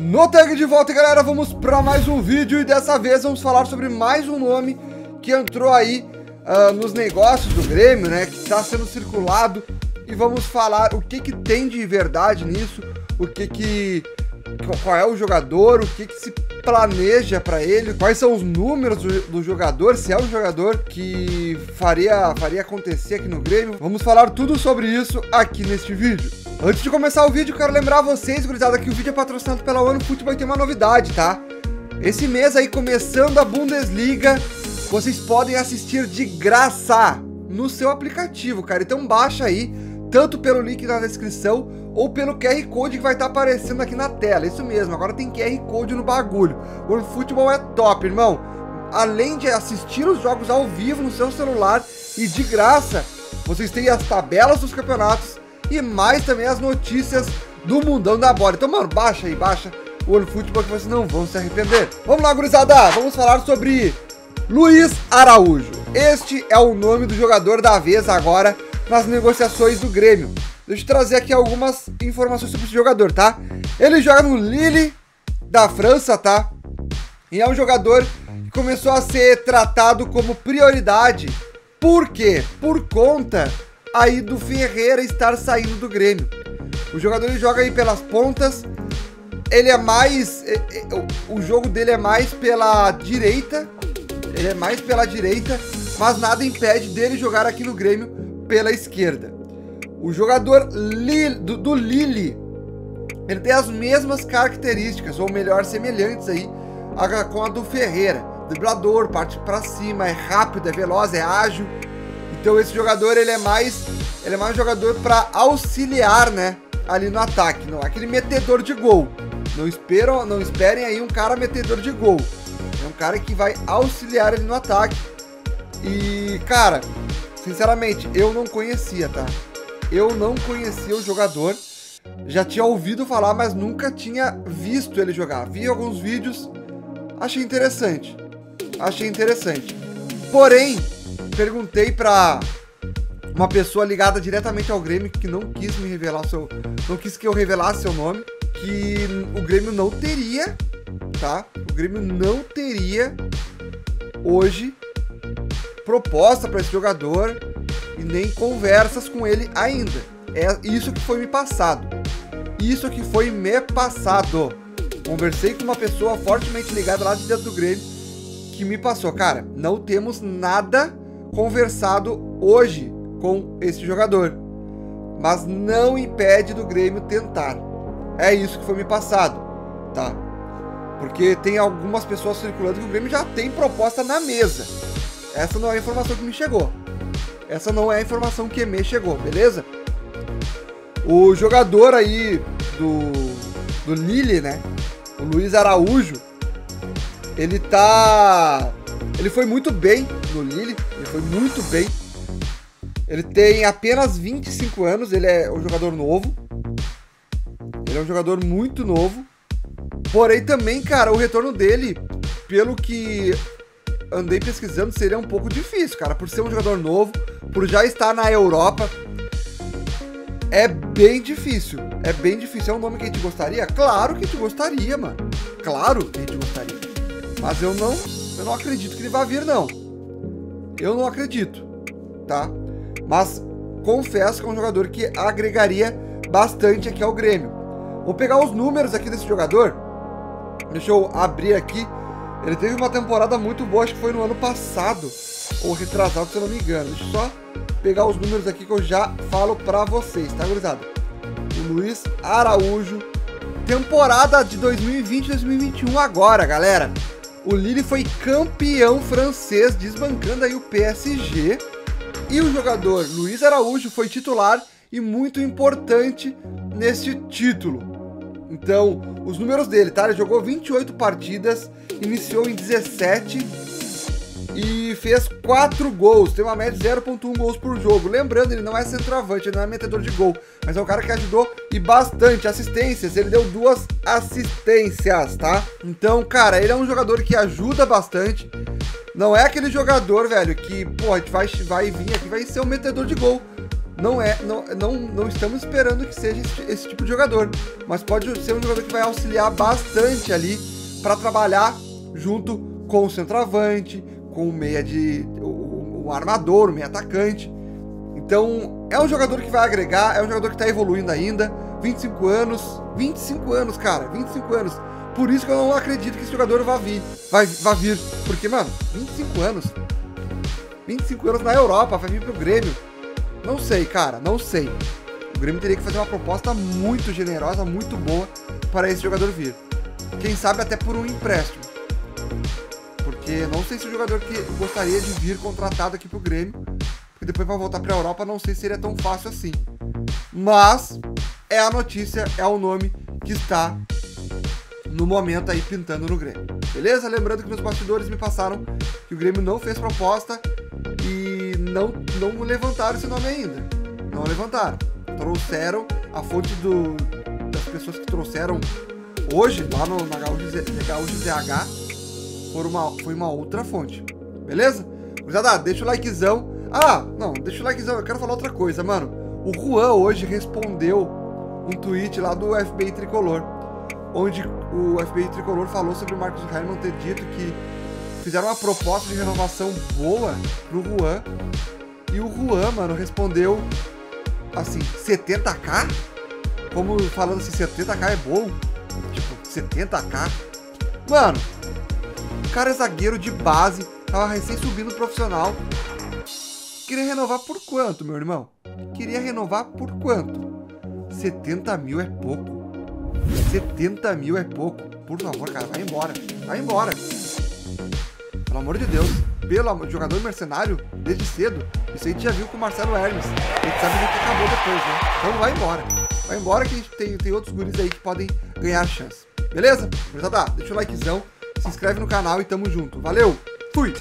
No tag de volta, galera, vamos para mais um vídeo e dessa vez vamos falar sobre mais um nome que entrou aí uh, nos negócios do Grêmio, né, que está sendo circulado e vamos falar o que que tem de verdade nisso, o que que qual é o jogador, o que que se planeja para ele, quais são os números do, do, jogador, se é um jogador que faria faria acontecer aqui no Grêmio. Vamos falar tudo sobre isso aqui neste vídeo. Antes de começar o vídeo, quero lembrar vocês, gurizada, que o vídeo é patrocinado pela ONU Futebol e tem uma novidade, tá? Esse mês aí, começando a Bundesliga, vocês podem assistir de graça no seu aplicativo, cara. Então baixa aí, tanto pelo link na descrição ou pelo QR Code que vai estar tá aparecendo aqui na tela. Isso mesmo, agora tem QR Code no bagulho. O futebol é top, irmão. Além de assistir os jogos ao vivo no seu celular e de graça, vocês têm as tabelas dos campeonatos e mais também as notícias do mundão da bola. Então, mano, baixa aí, baixa o Olho Futebol que vocês não vão se arrepender. Vamos lá, gurizada, vamos falar sobre Luiz Araújo. Este é o nome do jogador da vez agora nas negociações do Grêmio. Deixa eu trazer aqui algumas informações sobre esse jogador, tá? Ele joga no Lille da França, tá? E é um jogador que começou a ser tratado como prioridade. Por quê? Por conta aí do Ferreira estar saindo do Grêmio. O jogador ele joga aí pelas pontas. Ele é mais. É, é, o jogo dele é mais pela direita. Ele é mais pela direita. Mas nada impede dele jogar aqui no Grêmio pela esquerda. O jogador do, do Lille. Ele tem as mesmas características, ou melhor, semelhantes aí com a do Ferreira. Driblador, parte para cima, é rápido, é veloz, é ágil então esse jogador ele é mais ele é mais um jogador para auxiliar, né, ali no ataque, não aquele metedor de gol. Não esperam, não esperem aí um cara metedor de gol. É um cara que vai auxiliar ele no ataque. E, cara, sinceramente, eu não conhecia, tá? Eu não conhecia o jogador. Já tinha ouvido falar, mas nunca tinha visto ele jogar. Vi alguns vídeos, achei interessante. Achei interessante. Porém, perguntei pra uma pessoa ligada diretamente ao Grêmio que não quis me revelar seu. Não quis que eu revelasse seu nome. Que o Grêmio não teria, tá? O Grêmio não teria hoje proposta para esse jogador e nem conversas com ele ainda. É isso que foi me passado. Isso que foi me passado. Conversei com uma pessoa fortemente ligada lá de dentro do Grêmio que me passou, cara, não temos nada conversado hoje com esse jogador, mas não impede do Grêmio tentar. É isso que foi me passado, tá? Porque tem algumas pessoas circulando que o Grêmio já tem proposta na mesa. Essa não é a informação que me chegou. Essa não é a informação que me chegou, beleza? O jogador aí do, do Lille, né? O Luiz Araújo, ele tá. Ele foi muito bem no Lille, ele foi muito bem. Ele tem apenas 25 anos, ele é um jogador novo. Ele é um jogador muito novo. Porém, também, cara, o retorno dele, pelo que andei pesquisando, seria um pouco difícil, cara, por ser um jogador novo, por já estar na Europa. É bem difícil. É bem difícil. É um nome que a gente gostaria? Claro que a gente gostaria, mano. Claro que a gente gostaria. Mas eu não, eu não acredito que ele vá vir, não. Eu não acredito, tá? Mas confesso que é um jogador que agregaria bastante aqui ao Grêmio. Vou pegar os números aqui desse jogador. Deixa eu abrir aqui. Ele teve uma temporada muito boa, acho que foi no ano passado, ou retrasado, se eu não me engano. Deixa eu só pegar os números aqui que eu já falo pra vocês, tá, gurizada? O Luiz Araújo, temporada de 2020-2021 agora, galera o Lille foi campeão francês, desbancando aí o PSG. E o jogador Luiz Araújo foi titular e muito importante nesse título. Então, os números dele, tá? Ele jogou 28 partidas, iniciou em 17 e fez 4 gols, tem uma média de 0.1 gols por jogo. Lembrando, ele não é centroavante, ele não é metedor de gol, mas é um cara que ajudou e bastante assistências. Ele deu duas assistências, tá? Então, cara, ele é um jogador que ajuda bastante. Não é aquele jogador, velho, que, pô, a gente vai, vai vir aqui, vai ser um metedor de gol. não é, não, não, não estamos esperando que seja esse, esse tipo de jogador, mas pode ser um jogador que vai auxiliar bastante ali para trabalhar junto com o centroavante, com o meia de o, o armador, o meia atacante. Então, é um jogador que vai agregar, é um jogador que está evoluindo ainda, 25 anos, 25 anos, cara, 25 anos. Por isso que eu não acredito que esse jogador vá vir, vai, vai vir, porque, mano, 25 anos, 25 anos na Europa, vai vir pro Grêmio. Não sei, cara, não sei. O Grêmio teria que fazer uma proposta muito generosa, muito boa para esse jogador vir. Quem sabe até por um empréstimo. Porque não sei se o jogador que gostaria de vir contratado aqui pro Grêmio, porque depois vai voltar para a Europa, não sei se seria tão fácil assim. Mas é a notícia, é o nome que está no momento aí pintando no Grêmio. Beleza? Lembrando que nos bastidores me passaram que o Grêmio não fez proposta e não, não levantaram esse nome ainda. Não levantaram. Trouxeram a fonte do, das pessoas que trouxeram hoje, lá no, na Gaúcho ZH, foi uma, foi uma outra fonte. Beleza? Gurizada, deixa o likezão. Ah, não, deixa o likezão. Eu quero falar outra coisa, mano. O Juan hoje respondeu um tweet lá do FBI Tricolor, onde o FBI Tricolor falou sobre o Marcos Heimann ter dito que fizeram uma proposta de renovação boa pro Juan. E o Juan, mano, respondeu assim, 70k? Como falando assim, 70k é bom? Tipo, 70k? Mano, o cara é zagueiro de base, tava recém subindo profissional. Queria renovar por quanto, meu irmão? Queria renovar por quanto? 70 mil é pouco. 70 mil é pouco. Por favor, cara, vai embora. Vai embora. Pelo amor de Deus. Pelo amor, jogador mercenário, desde cedo. Isso a gente já viu com o Marcelo Hermes. A gente sabe que acabou depois, né? Então vai embora. Vai embora que a gente tem, tem outros guris aí que podem ganhar chance. Beleza? Beleza? Deixa o likezão, se inscreve no canal e tamo junto. Valeu! Fui!